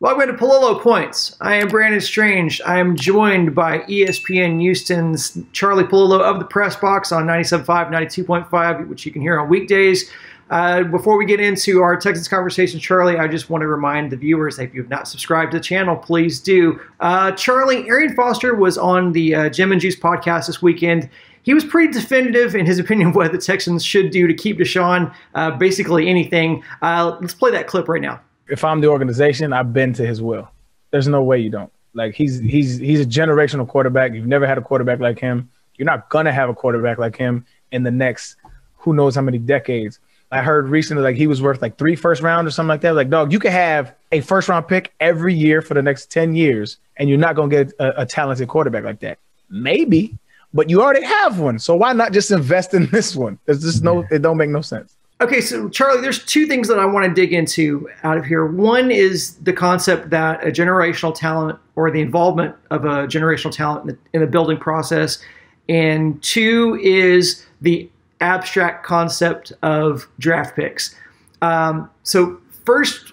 Welcome to Pallilo Points. I am Brandon Strange. I am joined by ESPN Houston's Charlie Pallilo of the Press Box on 97.5, 92.5, which you can hear on weekdays. Uh, before we get into our Texas conversation, Charlie, I just want to remind the viewers that if you have not subscribed to the channel, please do. Uh, Charlie, Arian Foster was on the uh, Gems and Juice podcast this weekend. He was pretty definitive in his opinion of what the Texans should do to keep Deshaun, uh, basically anything. Uh, let's play that clip right now if I'm the organization, I bend to his will. There's no way you don't. Like he's he's he's a generational quarterback. You've never had a quarterback like him. You're not gonna have a quarterback like him in the next who knows how many decades. I heard recently like he was worth like three first round or something like that. Like, dog, you could have a first round pick every year for the next 10 years, and you're not gonna get a, a talented quarterback like that. Maybe, but you already have one. So why not just invest in this one? There's just no it don't make no sense. Okay, so Charlie, there's two things that I want to dig into out of here. One is the concept that a generational talent or the involvement of a generational talent in the, in the building process, and two is the abstract concept of draft picks. Um, so first,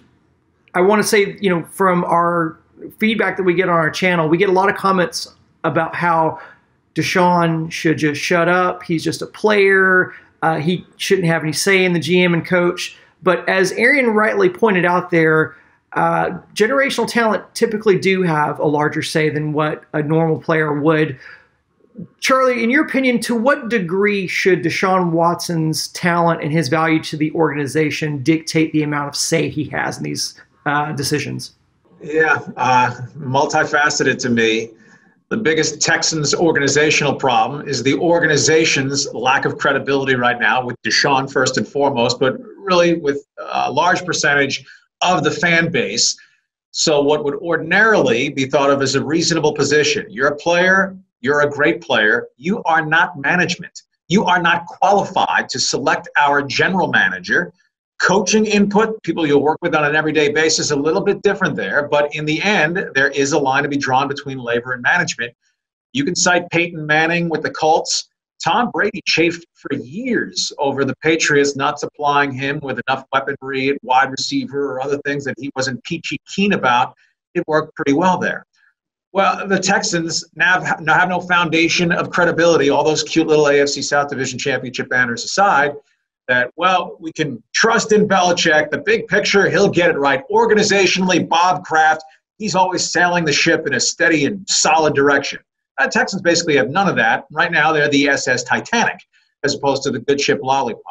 I want to say, you know, from our feedback that we get on our channel, we get a lot of comments about how Deshaun should just shut up. He's just a player. Uh, he shouldn't have any say in the GM and coach. But as Arian rightly pointed out there, uh, generational talent typically do have a larger say than what a normal player would. Charlie, in your opinion, to what degree should Deshaun Watson's talent and his value to the organization dictate the amount of say he has in these uh, decisions? Yeah, uh, multifaceted to me the biggest Texans organizational problem is the organization's lack of credibility right now, with Deshaun first and foremost, but really with a large percentage of the fan base. So, what would ordinarily be thought of as a reasonable position you're a player, you're a great player, you are not management. You are not qualified to select our general manager coaching input, people you'll work with on an everyday basis, a little bit different there. But in the end, there is a line to be drawn between labor and management. You can cite Peyton Manning with the Colts. Tom Brady chafed for years over the Patriots not supplying him with enough weaponry at wide receiver or other things that he wasn't peachy keen about. It worked pretty well there. Well, the Texans now have, now have no foundation of credibility, all those cute little AFC South Division championship banners aside that, well, we can trust in Belichick. The big picture, he'll get it right. Organizationally, Bob Kraft, he's always sailing the ship in a steady and solid direction. Uh, Texans basically have none of that. Right now, they're the SS Titanic as opposed to the good ship Lollipop.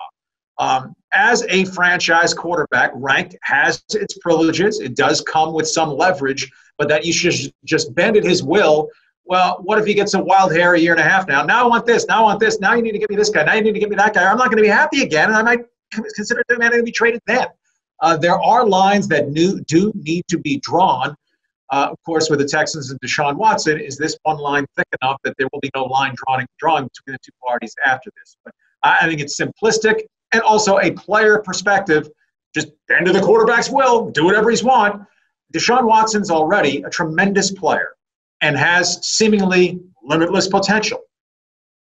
Um, as a franchise quarterback, rank has its privileges. It does come with some leverage, but that you should just bend at his will well, what if he gets a wild hair a year and a half now? Now I want this. Now I want this. Now you need to give me this guy. Now you need to give me that guy. I'm not going to be happy again, and I might consider demanding to be traded then. Uh, there are lines that new, do need to be drawn. Uh, of course, with the Texans and Deshaun Watson, is this one line thick enough that there will be no line drawing, drawing between the two parties after this? But I think it's simplistic and also a player perspective. Just bend to the quarterback's will, do whatever he's want. Deshaun Watson's already a tremendous player and has seemingly limitless potential.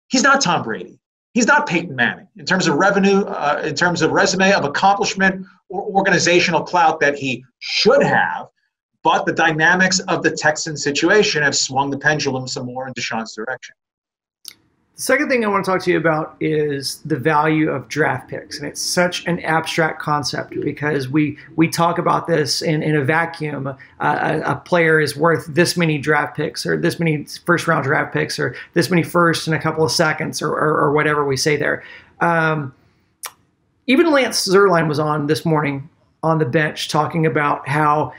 He's not Tom Brady. He's not Peyton Manning in terms of revenue, uh, in terms of resume of accomplishment or organizational clout that he should have. But the dynamics of the Texan situation have swung the pendulum some more in Deshaun's direction. The second thing I want to talk to you about is the value of draft picks. And it's such an abstract concept because we, we talk about this in, in a vacuum. Uh, a, a, player is worth this many draft picks or this many first round draft picks or this many first in a couple of seconds or, or, or whatever we say there. Um, even Lance Zierlein was on this morning on the bench talking about how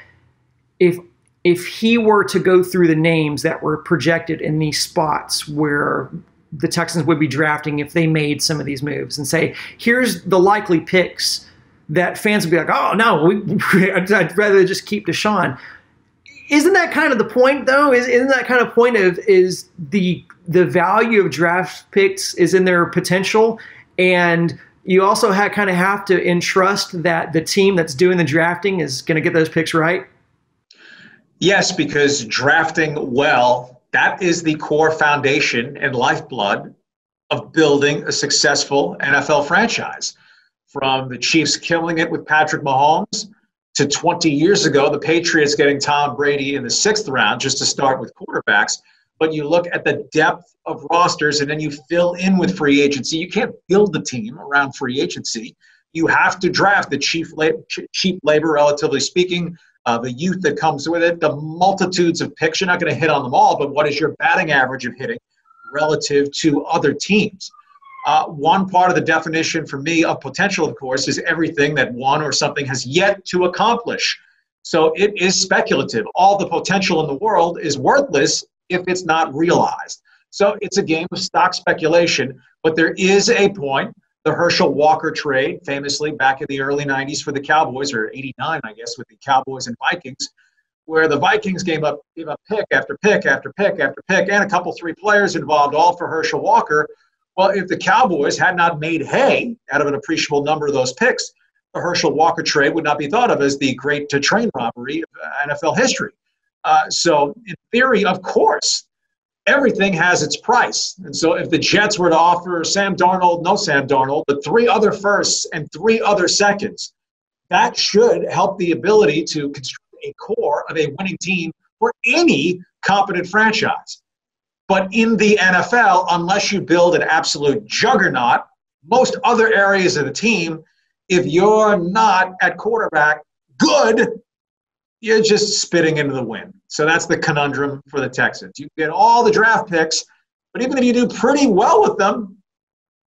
if if he were to go through the names that were projected in these spots where the Texans would be drafting if they made some of these moves and say, here's the likely picks that fans would be like, oh, no, we, I'd rather just keep Deshaun. Isn't that kind of the point, though? Is, isn't that kind of point of is the the value of draft picks is in their potential, and you also have, kind of have to entrust that the team that's doing the drafting is going to get those picks right. Yes, because drafting well that is the core foundation and lifeblood of building a successful NFL franchise. From the Chiefs killing it with Patrick Mahomes to 20 years ago, the Patriots getting Tom Brady in the sixth round just to start with quarterbacks. But you look at the depth of rosters and then you fill in with free agency. You can't build the team around free agency. You have to draft the cheap, cheap labor, relatively speaking, uh, the youth that comes with it, the multitudes of picks. You're not going to hit on them all, but what is your batting average of hitting relative to other teams? Uh, one part of the definition for me of potential, of course, is everything that one or something has yet to accomplish. So it is speculative. All the potential in the world is worthless if it's not realized. So it's a game of stock speculation, but there is a point. The Herschel Walker trade, famously back in the early 90s for the Cowboys, or 89, I guess, with the Cowboys and Vikings, where the Vikings gave up, gave up pick after pick after pick after pick, and a couple, three players involved, all for Herschel Walker well, if the Cowboys had not made hay out of an appreciable number of those picks, the Herschel Walker trade would not be thought of as the great to train robbery of uh, NFL history. Uh, so, in theory, of course, everything has its price. And so, if the Jets were to offer Sam Darnold, no Sam Darnold, but three other firsts and three other seconds, that should help the ability to construct a core of a winning team for any competent franchise. But in the NFL, unless you build an absolute juggernaut, most other areas of the team, if you're not at quarterback good, you're just spitting into the wind. So that's the conundrum for the Texans. You get all the draft picks, but even if you do pretty well with them,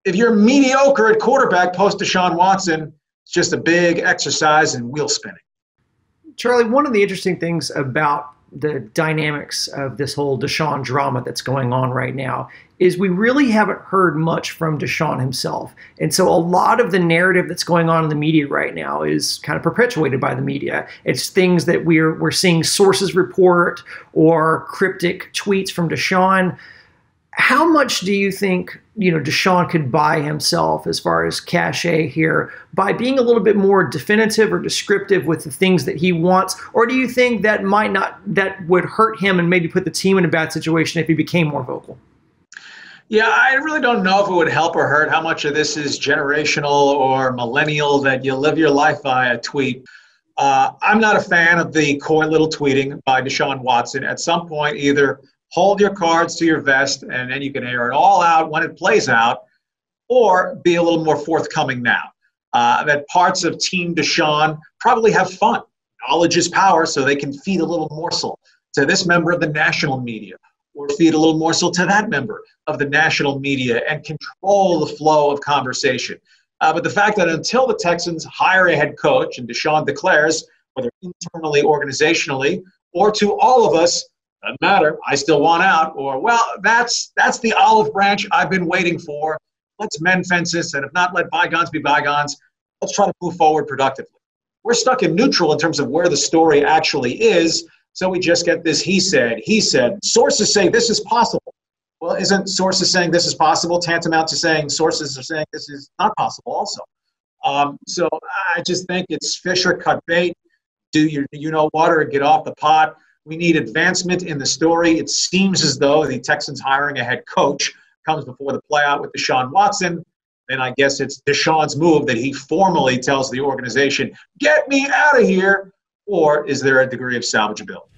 if you're mediocre at quarterback post Deshaun Watson, it's just a big exercise in wheel spinning. Charlie, one of the interesting things about the dynamics of this whole Deshaun drama that's going on right now is we really haven't heard much from Deshaun himself. And so a lot of the narrative that's going on in the media right now is kind of perpetuated by the media. It's things that we're we're seeing sources report or cryptic tweets from Deshaun how much do you think you know Deshaun could buy himself as far as cachet here by being a little bit more definitive or descriptive with the things that he wants, or do you think that might not that would hurt him and maybe put the team in a bad situation if he became more vocal? Yeah, I really don't know if it would help or hurt. How much of this is generational or millennial that you live your life by a tweet? Uh, I'm not a fan of the coy little tweeting by Deshaun Watson. At some point, either hold your cards to your vest and then you can air it all out when it plays out, or be a little more forthcoming now. Uh, that parts of Team Deshaun probably have fun. Knowledge is power, so they can feed a little morsel to this member of the national media, or feed a little morsel to that member of the national media and control the flow of conversation. Uh, but the fact that until the Texans hire a head coach and Deshaun declares, whether internally, organizationally, or to all of us, doesn't matter. I still want out. Or well, that's that's the olive branch I've been waiting for. Let's mend fences, and if not, let bygones be bygones. Let's try to move forward productively. We're stuck in neutral in terms of where the story actually is. So we just get this he said, he said. Sources say this is possible. Well, isn't sources saying this is possible tantamount to saying sources are saying this is not possible also? Um, so I just think it's Fisher cut bait. Do your you know water get off the pot. We need advancement in the story. It seems as though the Texans hiring a head coach comes before the playout with Deshaun Watson. Then I guess it's Deshaun's move that he formally tells the organization, get me out of here. Or is there a degree of salvageability?